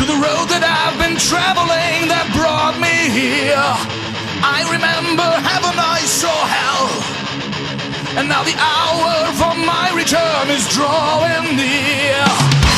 to the road that I've been traveling that brought me here. I remember heaven, I saw hell. And now the hour for my return is drawing near.